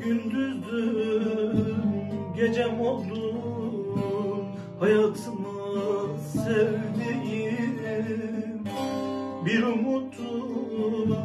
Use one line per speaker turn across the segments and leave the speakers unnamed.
gündüzdüm gecem oldun hayatıma sevdiğim bir umutun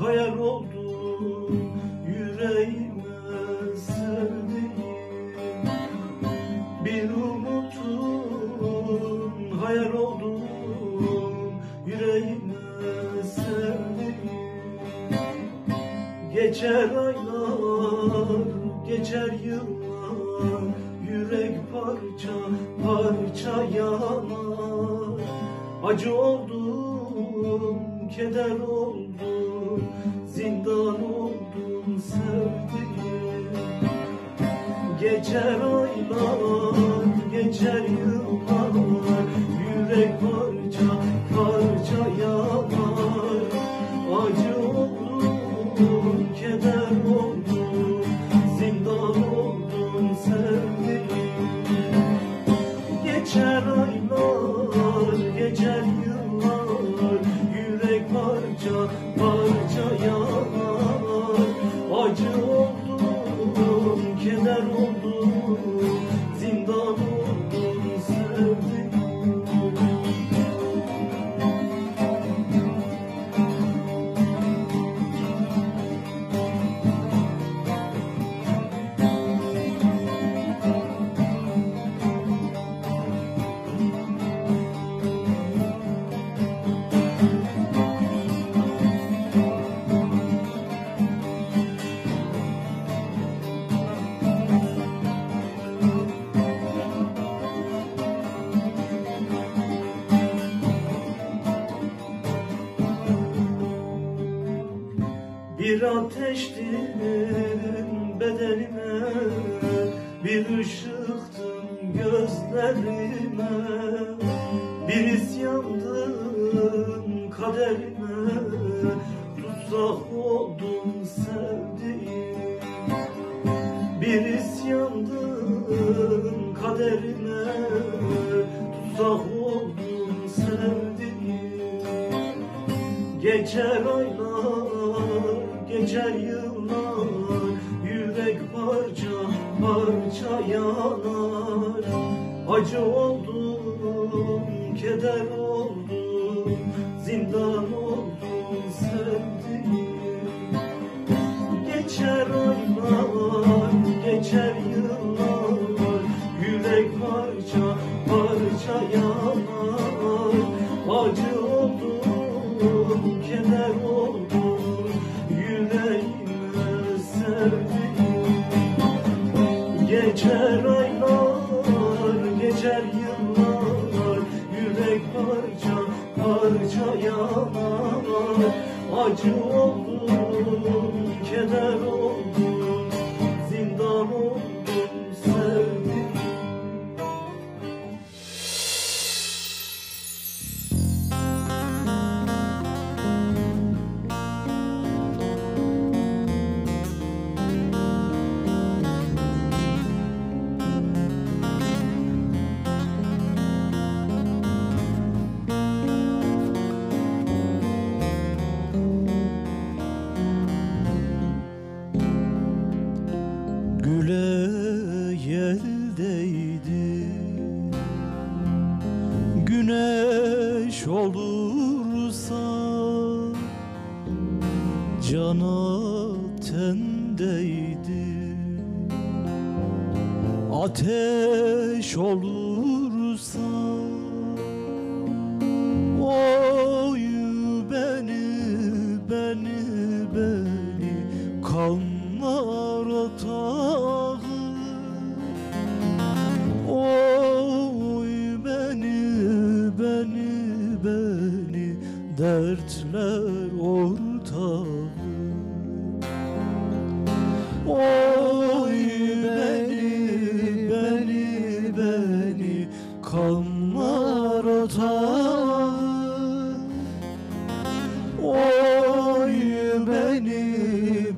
hayal oldun Geçer aylar, geçer yıllar Yürek parça parça yanar. Acı oldum, keder oldum Zindan oldum sevdiğim. Geçer aylar, geçer yıllar Yürek parça parça yanar ateştin bedenime Bir ışıktın gözlerime Bir isyandın kaderime Tutsak oldum sevdiğim. Bir isyandın kaderime Tutsak oldum sevdiğim. Geçer Acı oldum, keder oldum Zindan oldum sevdiğim Geçer aylar, geçer yıllar Yürek parça parça parça parça yanar. Acı oldum, keder oldum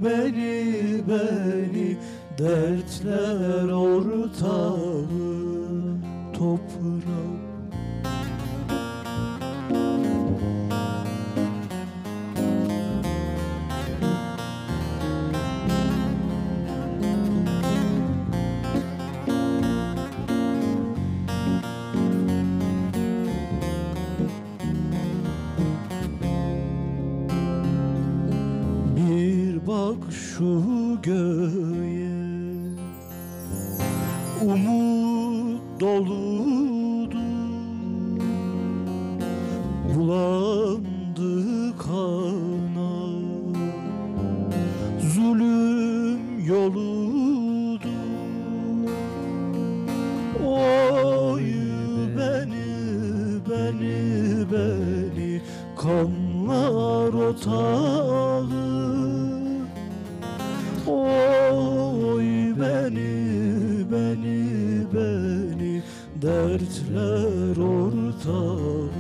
beni, beni Dertler ortağı toprağı
şu göğe. Umut doludur Bulandı kana. Zulüm yoludur Oy beni, beni, beni. Kanlar otağı Dertler ortağı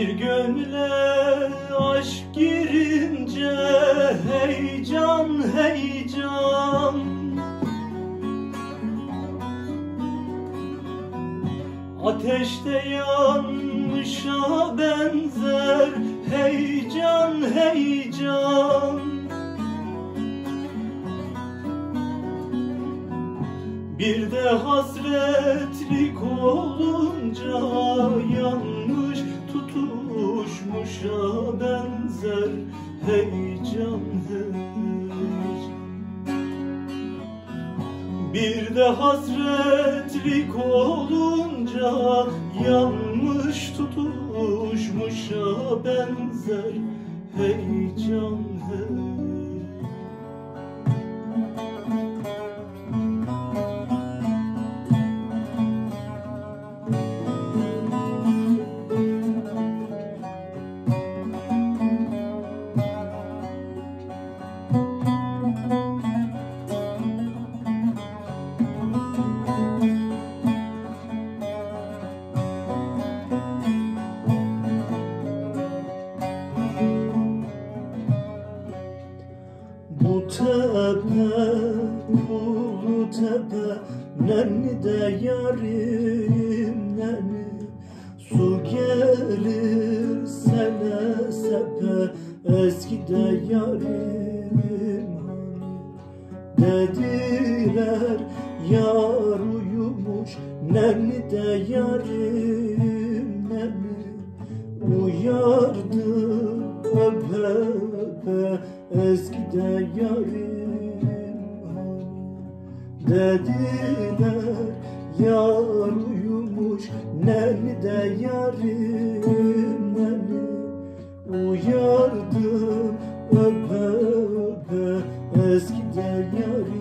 Bir gönle aşk girince heyecan heyecan. Ateşte yanmışa benzer heyecan heyecan.
Bir de hasretlik olunca yanmış tutuşmuşa benzer heyecan Bir de hasretlik olunca yanmış tutuşmuşa benzer heyecan
ulu tepe, nenni de yarim nenni Su gelir sene sepe, eski de yarim hani? Dediler yar uyumuş, nenni de yarim nenni Uyardı öpe öpe eskide yarim hani Dediler yar uyumuş nenni de yarim nenni Uyardım öpe öpe eskide yarim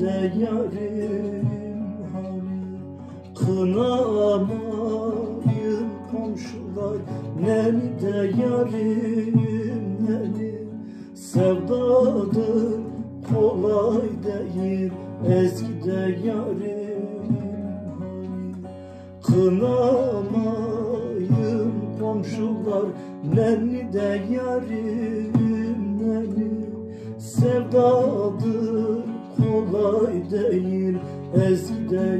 de yarim hani Kınamayın komşular. Neni de yarim neni Sevdadır kolay değil. Eski de yarim hani Kınamayın komşular. Nenni de yarim neni Sevdadır kolay değil Eski de yarim